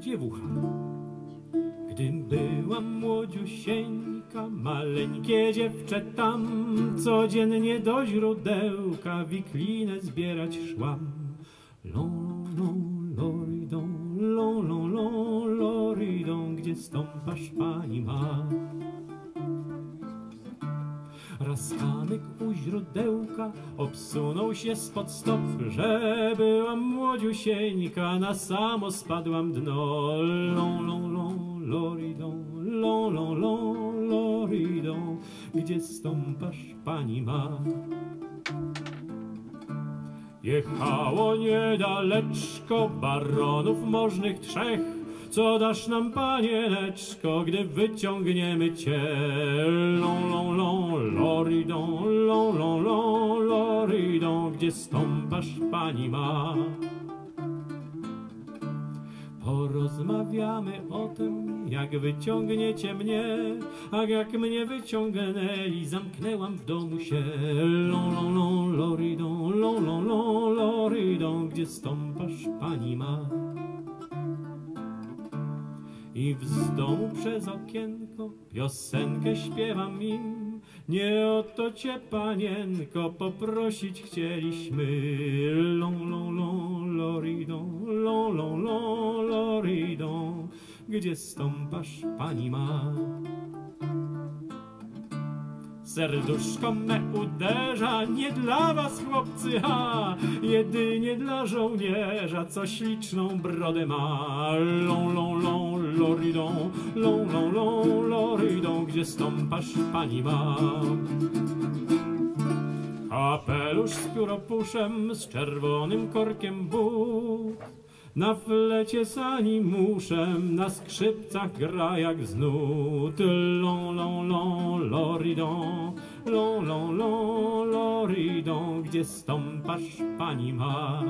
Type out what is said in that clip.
dziewucha. Gdy byłam młodziusieńka, maleńkie dziewczę tam, codziennie do źródełka wiklinę zbierać szłam. Lą, lą, loridą, lą, lą, lą, loridą, gdzie stąpasz pani ma? Raz Kamyk u źródełka obsunął się spod stop, że byłam młodziusieńka, na samo spadłam dno. Lą, lą, lą, loridą, lą, lą, lą, loridą, gdzie stąpasz pani ma? Jechało niedaleczko baronów możnych trzech, co dasz nam, panieneczko, gdy wyciągniemy cię? Lą, lą, lą, loridą, lą, lą, loridą, gdzie stąpasz, pani ma? Porozmawiamy o tym, jak wyciągniecie mnie, a jak mnie wyciągnęli, zamknęłam w domu się. Lą, lą, lą, loridą, lą, lą, loridą, gdzie stąpasz, pani ma? I z domu przez okienko piosenkę śpiewam im. Nie o to cię, panienko, poprosić chcieliśmy. Lą, lą, lą, loridą, lą, lą, lą, loridą, gdzie stąpasz, pani ma? Serduszko me uderza, nie dla was chłopcy, ha, jedynie dla żołnierza, co śliczną brodę ma. Lą, lą, lą, loridą, lą, lą, lą, loridą, gdzie stąpasz, pani ma. Kapelusz z pióropuszem, z czerwonym korkiem but, na flecie sani muszem, na skrzypcach gra jak z nut. Lą, lą, lą, loridą, lą, lą, lą, loridą, gdzie stąpasz, pani ma.